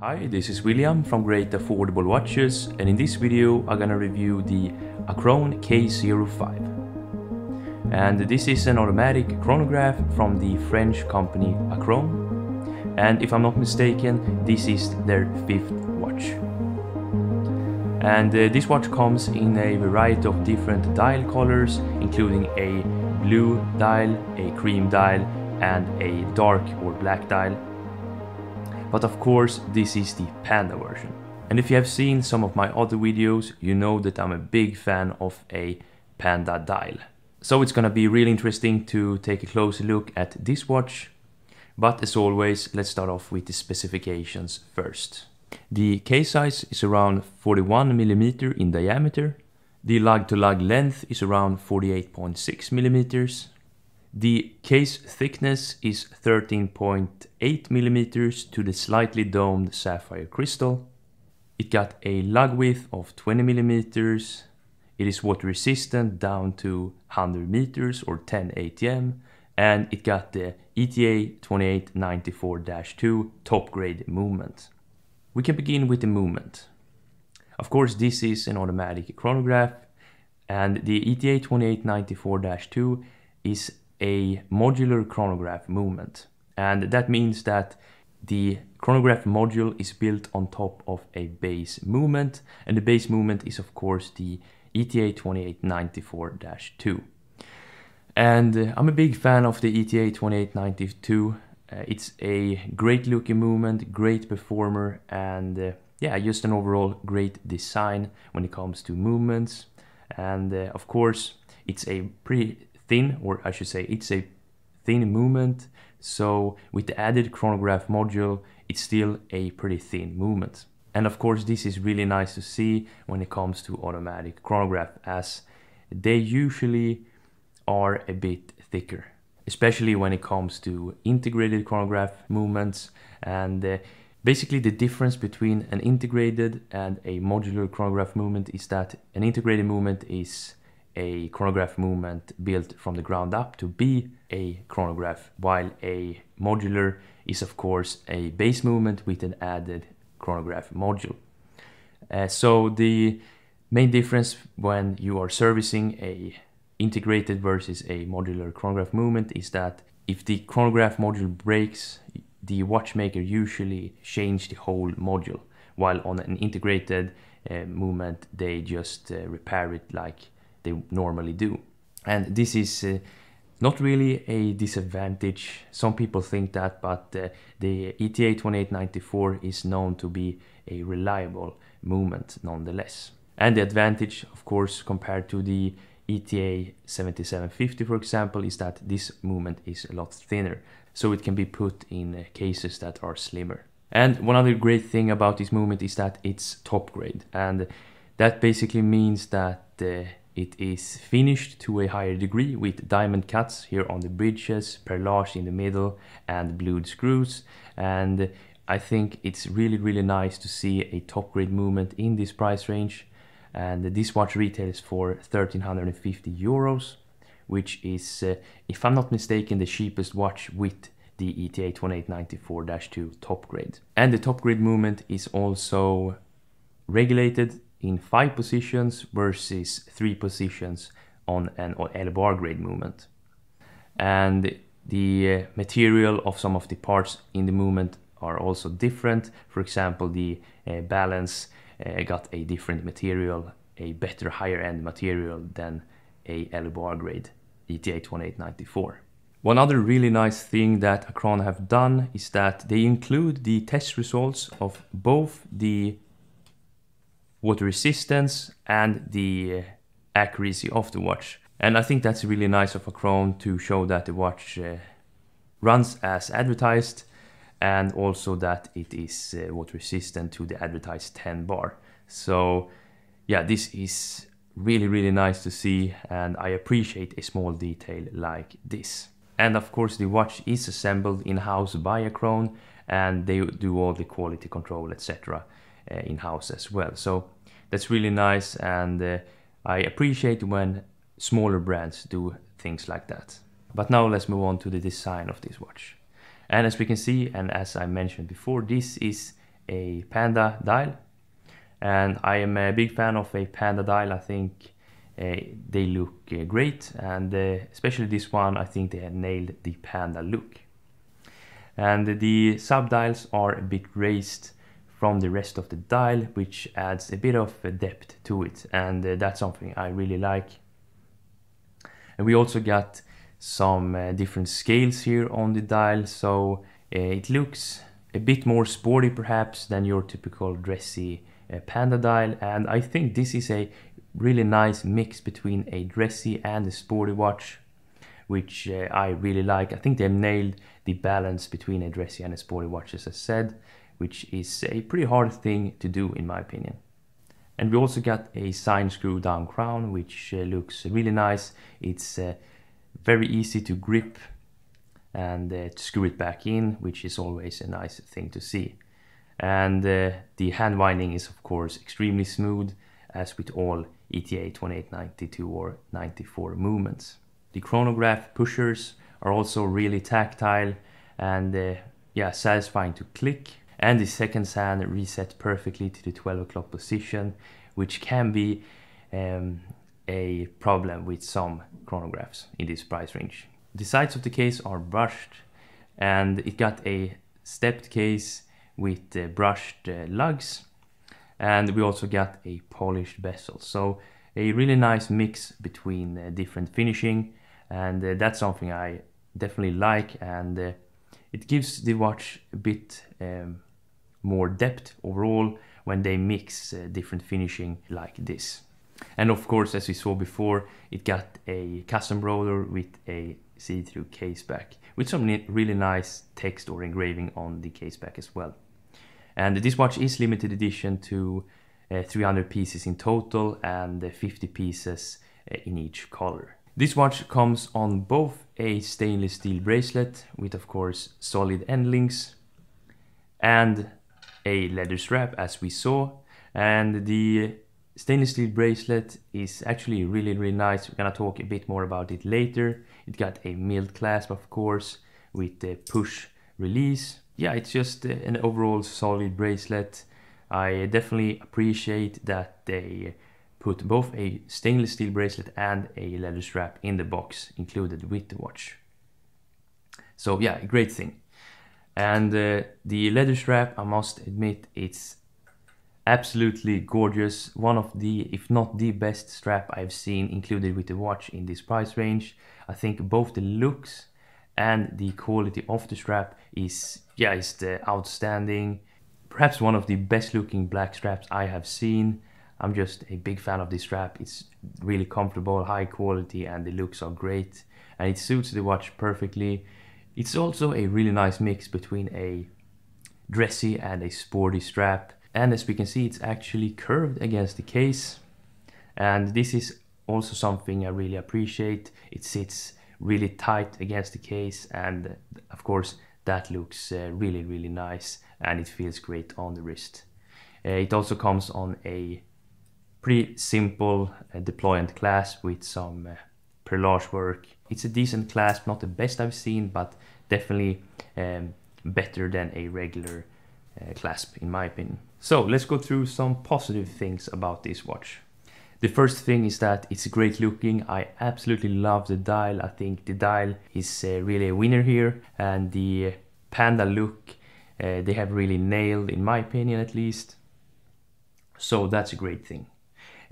Hi, this is William from Great Affordable Watches and in this video I'm gonna review the Akrone K05. And this is an automatic chronograph from the French company Akrone. and if I'm not mistaken this is their fifth watch. And uh, this watch comes in a variety of different dial colors including a blue dial, a cream dial and a dark or black dial but of course this is the Panda version. And if you have seen some of my other videos, you know that I'm a big fan of a Panda dial. So it's gonna be really interesting to take a closer look at this watch. But as always, let's start off with the specifications first. The case size is around 41 millimeter in diameter. The lug-to-lug -lug length is around 48.6 millimeters. The case thickness is 13.8 millimeters to the slightly domed sapphire crystal. It got a lug width of 20 millimeters. It is water resistant down to 100 meters or 10 ATM and it got the ETA 2894-2 top grade movement. We can begin with the movement. Of course this is an automatic chronograph and the ETA 2894-2 is a modular chronograph movement. And that means that the chronograph module is built on top of a base movement, and the base movement is of course the ETA 2894-2. And uh, I'm a big fan of the ETA 2892. Uh, it's a great looking movement, great performer, and uh, yeah, just an overall great design when it comes to movements. And uh, of course, it's a pretty thin, or I should say it's a thin movement. So with the added chronograph module, it's still a pretty thin movement. And of course, this is really nice to see when it comes to automatic chronograph as they usually are a bit thicker, especially when it comes to integrated chronograph movements. And uh, basically the difference between an integrated and a modular chronograph movement is that an integrated movement is a chronograph movement built from the ground up to be a chronograph, while a modular is of course a base movement with an added chronograph module. Uh, so the main difference when you are servicing a integrated versus a modular chronograph movement is that if the chronograph module breaks, the watchmaker usually change the whole module, while on an integrated uh, movement they just uh, repair it like they normally do. And this is uh, not really a disadvantage. Some people think that, but uh, the ETA 2894 is known to be a reliable movement nonetheless. And the advantage, of course, compared to the ETA 7750, for example, is that this movement is a lot thinner, so it can be put in uh, cases that are slimmer. And one other great thing about this movement is that it's top grade, and that basically means that uh, it is finished to a higher degree with diamond cuts here on the bridges, perlage in the middle and blued screws. And I think it's really, really nice to see a top grade movement in this price range. And this watch retails for 1350 euros, which is, uh, if I'm not mistaken, the cheapest watch with the ETA 2894-2 top grade. And the top grade movement is also regulated in five positions versus three positions on an Elaboré grade movement. And the uh, material of some of the parts in the movement are also different. For example, the uh, balance uh, got a different material, a better higher end material than a Elaboré grade ETA 2894. One other really nice thing that Akrone have done is that they include the test results of both the water resistance and the accuracy of the watch. And I think that's really nice of Akrone to show that the watch uh, runs as advertised and also that it is uh, water resistant to the advertised 10 bar. So yeah, this is really, really nice to see and I appreciate a small detail like this. And of course the watch is assembled in-house by a Akrone and they do all the quality control, etc. Uh, in-house as well. So that's really nice and uh, I appreciate when smaller brands do things like that. But now let's move on to the design of this watch. And as we can see, and as I mentioned before, this is a Panda dial and I am a big fan of a Panda dial. I think uh, they look uh, great and uh, especially this one I think they have nailed the Panda look. And the subdials are a bit raised from the rest of the dial which adds a bit of depth to it and that's something I really like. And we also got some uh, different scales here on the dial so uh, it looks a bit more sporty perhaps than your typical dressy uh, panda dial and I think this is a really nice mix between a dressy and a sporty watch which uh, I really like. I think they've nailed the balance between a dressy and a sporty watch as I said which is a pretty hard thing to do in my opinion. And we also got a sign screw down crown which uh, looks really nice. It's uh, very easy to grip and uh, to screw it back in, which is always a nice thing to see. And uh, the hand winding is of course extremely smooth as with all ETA 2892 or 94 movements. The chronograph pushers are also really tactile and uh, yeah, satisfying to click. And the second hand reset perfectly to the 12 o'clock position, which can be um, a problem with some chronographs in this price range. The sides of the case are brushed and it got a stepped case with uh, brushed uh, lugs and we also got a polished bezel. So a really nice mix between uh, different finishing and uh, that's something I definitely like and uh, it gives the watch a bit um, more depth overall when they mix uh, different finishing like this. And of course, as we saw before, it got a custom rotor with a see-through case back with some really nice text or engraving on the case back as well. And this watch is limited edition to uh, 300 pieces in total and uh, 50 pieces uh, in each color. This watch comes on both a stainless steel bracelet with of course solid end links and a leather strap as we saw. And the stainless steel bracelet is actually really really nice. We're gonna talk a bit more about it later. It got a milled clasp of course with the push release. Yeah it's just uh, an overall solid bracelet. I definitely appreciate that they put both a stainless steel bracelet and a leather strap in the box included with the watch. So yeah great thing and uh, the leather strap i must admit it's absolutely gorgeous. One of the if not the best strap i've seen included with the watch in this price range. I think both the looks and the quality of the strap is yeah is outstanding. Perhaps one of the best looking black straps i have seen. I'm just a big fan of this strap. It's really comfortable high quality and the looks are great. And it suits the watch perfectly it's also a really nice mix between a dressy and a sporty strap. And as we can see it's actually curved against the case. And this is also something I really appreciate. It sits really tight against the case and of course that looks uh, really really nice and it feels great on the wrist. Uh, it also comes on a pretty simple uh, deployant clasp with some uh, perlage work. It's a decent clasp not the best I've seen but definitely um, better than a regular uh, clasp in my opinion so let's go through some positive things about this watch. The first thing is that it's great looking. I absolutely love the dial. I think the dial is uh, really a winner here and the panda look uh, they have really nailed in my opinion at least. So that's a great thing.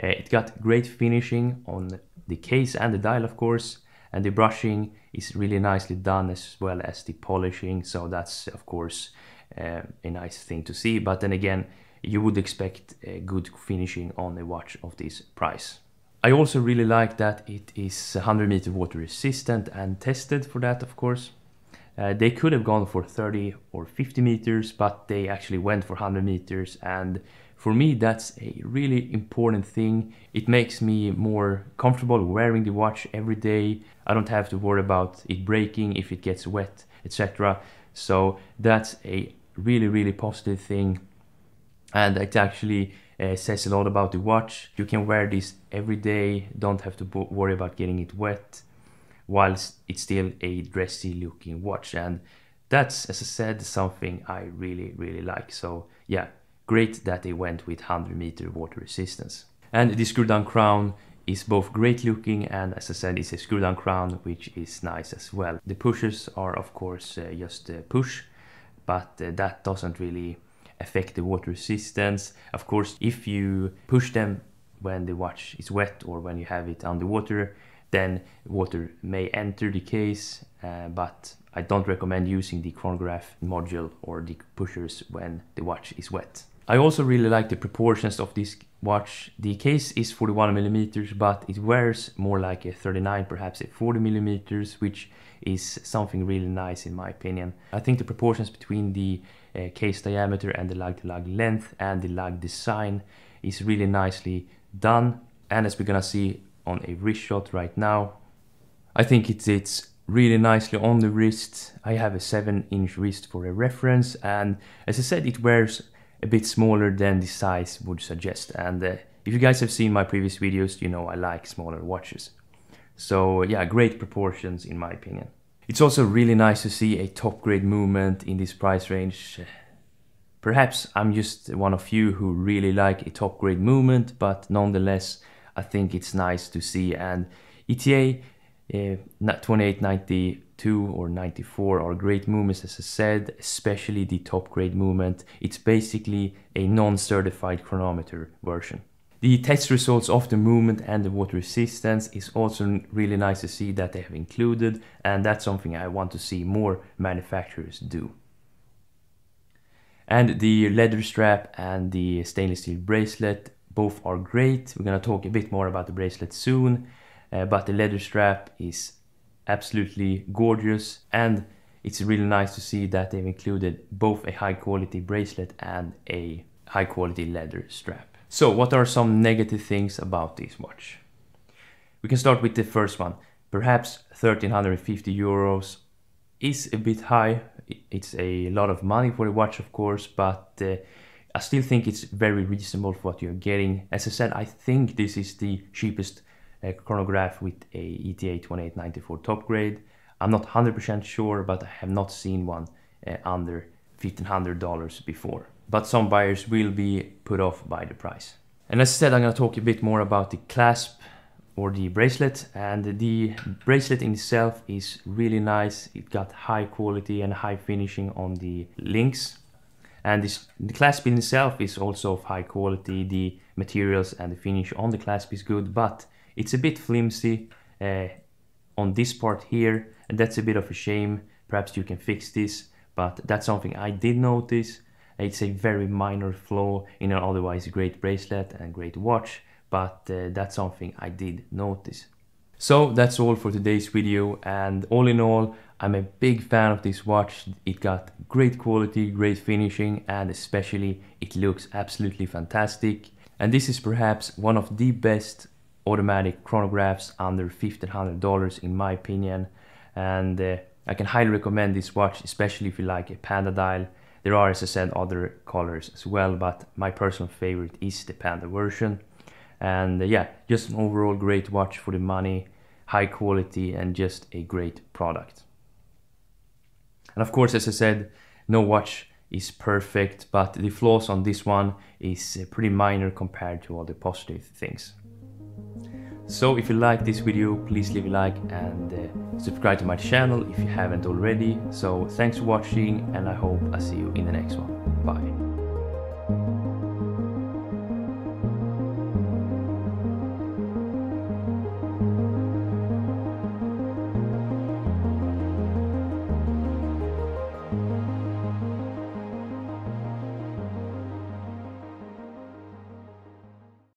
Uh, it got great finishing on the case and the dial of course and the brushing is really nicely done as well as the polishing so that's of course uh, a nice thing to see. But then again, you would expect a good finishing on a watch of this price. I also really like that it is 100 meter water resistant and tested for that of course. Uh, they could have gone for 30 or 50 meters but they actually went for 100 meters and for me that's a really important thing. It makes me more comfortable wearing the watch every day. I don't have to worry about it breaking if it gets wet etc. So that's a really, really positive thing. And it actually uh, says a lot about the watch. You can wear this every day, don't have to worry about getting it wet, whilst it's still a dressy looking watch. And that's, as I said, something I really, really like. So yeah, great that they went with 100 meter water resistance. And the screw down crown is both great looking and as I said it's a screw down crown which is nice as well. The pushers are of course uh, just push but uh, that doesn't really affect the water resistance. Of course if you push them when the watch is wet or when you have it underwater then water may enter the case uh, but I don't recommend using the chronograph module or the pushers when the watch is wet. I also really like the proportions of this watch. The case is 41 millimeters, but it wears more like a 39, perhaps a 40 millimeters, which is something really nice in my opinion. I think the proportions between the uh, case diameter and the lug-to-lug -lug length and the lug design is really nicely done. And as we're gonna see on a wrist shot right now, I think it sits really nicely on the wrist. I have a 7 inch wrist for a reference and as I said it wears a bit smaller than the size would suggest. And uh, if you guys have seen my previous videos, you know I like smaller watches. So yeah, great proportions in my opinion. It's also really nice to see a top grade movement in this price range. Perhaps I'm just one of you who really like a top grade movement, but nonetheless, I think it's nice to see. And ETA uh, 2890 2 or 94 are great movements as I said, especially the top grade movement. It's basically a non-certified chronometer version. The test results of the movement and the water resistance is also really nice to see that they have included and that's something I want to see more manufacturers do. And the leather strap and the stainless steel bracelet both are great. We're gonna talk a bit more about the bracelet soon, uh, but the leather strap is absolutely gorgeous and it's really nice to see that they've included both a high quality bracelet and a high quality leather strap. So what are some negative things about this watch? We can start with the first one. Perhaps 1350 euros is a bit high. It's a lot of money for a watch of course, but uh, I still think it's very reasonable for what you're getting. As I said, I think this is the cheapest a chronograph with a ETA 2894 top grade. I'm not 100% sure, but I have not seen one uh, under $1,500 before. But some buyers will be put off by the price. And as I said, I'm gonna talk a bit more about the clasp or the bracelet and the bracelet itself is really nice. It got high quality and high finishing on the links. And this, the clasp in itself is also of high quality. The materials and the finish on the clasp is good, but it's a bit flimsy uh, on this part here, and that's a bit of a shame. Perhaps you can fix this, but that's something I did notice. It's a very minor flaw in an otherwise great bracelet and great watch, but uh, that's something I did notice. So that's all for today's video and all in all I'm a big fan of this watch. It got great quality, great finishing and especially it looks absolutely fantastic. And this is perhaps one of the best automatic chronographs under $1500 in my opinion and uh, I can highly recommend this watch especially if you like a panda dial there are as I said other colors as well but my personal favorite is the panda version and uh, yeah just an overall great watch for the money high quality and just a great product and of course as I said no watch is perfect but the flaws on this one is uh, pretty minor compared to all the positive things so if you like this video, please leave a like and uh, subscribe to my channel if you haven't already. So thanks for watching and I hope I see you in the next one. Bye.